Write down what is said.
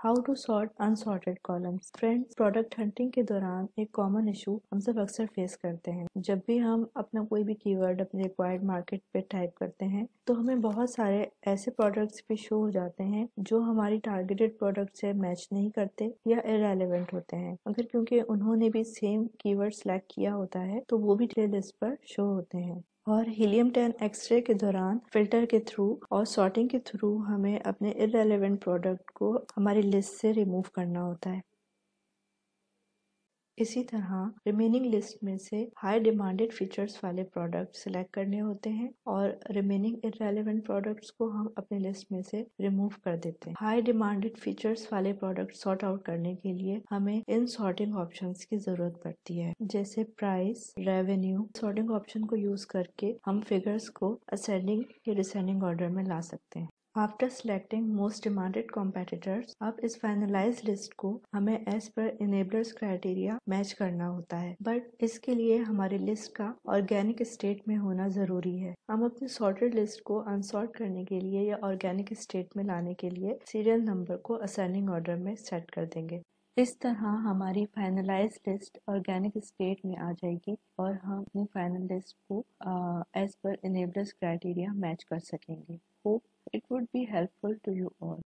How to sort unsorted columns friends product hunting के दौरान एक कॉमन इशू हम सब अक्सर फेस करते हैं। जब भी हम अपना कोई भी कीवर्ड अपने रिक्वायर्ड मार्केट पे टाइप करते हैं तो हमें बहुत सारे ऐसे प्रोडक्ट्स भी शो हो जाते हैं, जो हमारी टारगेटेड प्रोडक्ट से मैच नहीं करते या इरेलीवेंट होते हैं। अगर क्योंकि उन्होंने भी सेम कीवर्ड सेलेक्ट किया होता है तो वो भी लिस्ट पर शो होते हैं। और हीलियम टेन एक्सरे के दौरान फ़िल्टर के थ्रू और सॉर्टिंग के थ्रू हमें अपने इरेलीवेंट प्रोडक्ट को हमारी लिस्ट से रिमूव करना होता है। इसी तरह रिमेनिंग लिस्ट में से हाई डिमांडेड फीचर्स वाले प्रोडक्ट सिलेक्ट करने होते हैं और रिमेनिंग इरेलीवेंट प्रोडक्ट्स को हम अपने लिस्ट में से रिमूव कर देते हैं। हाई डिमांडेड फीचर्स वाले प्रोडक्ट सॉर्ट आउट करने के लिए हमें इन सॉर्टिंग ऑप्शन की ज़रूरत पड़ती है। जैसे प्राइस रेवेन्यू सॉर्टिंग ऑप्शन को यूज़ करके हम फिगर्स को असेंडिंग या डिसेंडिंग ऑर्डर में ला सकते हैं। After selecting most demanded competitors, अब इस फाइनलाइज लिस्ट को हमें एज पर इनेबलर्स क्राइटेरिया मैच करना होता है। बट इसके लिए हमारी लिस्ट का ऑर्गेनिक स्टेट में होना ज़रूरी है। हम अपनी सॉर्टेड लिस्ट को अनसॉर्ट करने के लिए या ऑर्गेनिक स्टेट में लाने के लिए सीरियल नंबर को असेंडिंग ऑर्डर में सेट कर देंगे। इस तरह हमारी फाइनलाइज लिस्ट ऑर्गेनिक स्टेट में आ जाएगी और हम अपनी फाइनल लिस्ट को एज पर इनेबलर्स क्राइटेरिया मैच कर सकेंगे। It would be helpful to you all.